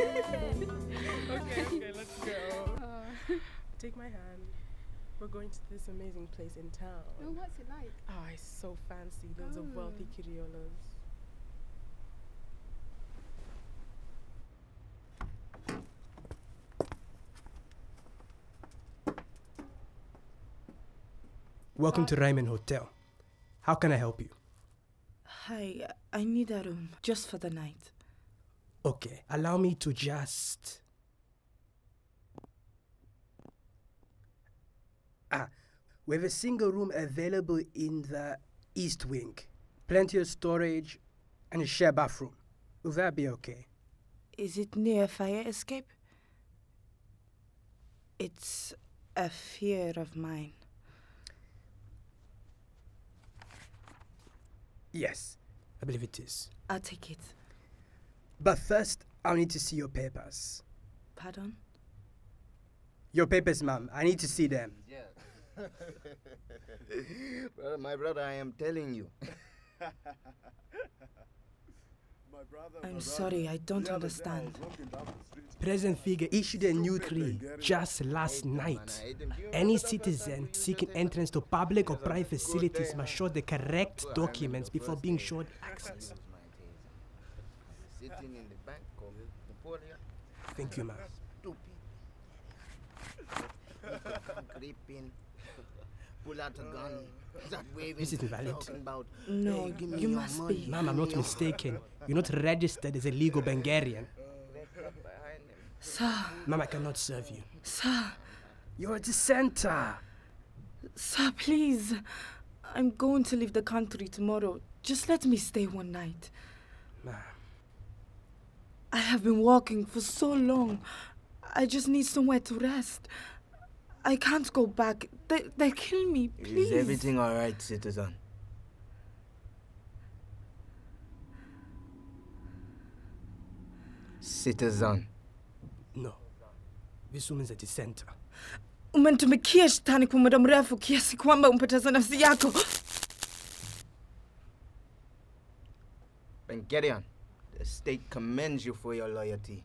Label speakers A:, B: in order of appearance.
A: okay, okay, let's go. Uh. Take my hand. We're going to this amazing place in town.
B: Oh, what's it like?
A: Oh, it's so fancy. Loads are wealthy. Kiriolas.
C: Welcome to Ryman Hotel. How can I help you?
D: Hi, I need a room just for the night.
C: Okay, allow me to just. Ah, we have a single room available in the east wing. Plenty of storage and a shared bathroom. Will that be okay?
D: Is it near a fire escape? It's a fear of mine.
C: Yes, I believe it is.
D: I'll take it.
C: But first, I'll need to see your papers.
D: Pardon?
C: Your papers, ma'am. I need to see them.
E: Yeah. brother, my brother, I am telling you.
D: Brother, I'm sorry, I don't understand.
C: President Figure issued a new decree just last night. Any citizen seeking entrance to public or private facilities must show the correct documents before being shown access.
E: Sitting in the back of Napoleon.
C: Thank you, ma'am.
E: Stupid. Creeping. Pull out a gun. Oh. Start waving.
C: This isn't valid.
E: About,
D: No,
E: "Hey, give me
D: you must
E: money,
D: be.
C: Ma'am, I'm not mistaken. You're not registered as a legal Bulgarian.
D: Sir,
C: Ma'am, I cannot serve you.
D: sir,
C: You're a dissenter.
D: sir, please. I'm going to leave the country tomorrow. Just let me stay one night.
C: Ma'am,
D: I have been walking for so long. I just need somewhere to rest. I can't go back. They, they kill me, please.
E: Is everything all right, citizen? Citizen.
C: no. This woman's at a center.
D: Umentumikia shetani kwa muda mrefu kiasi kwamba umpoteza nafsi yako.
E: Bengarian, the state commends you for your loyalty.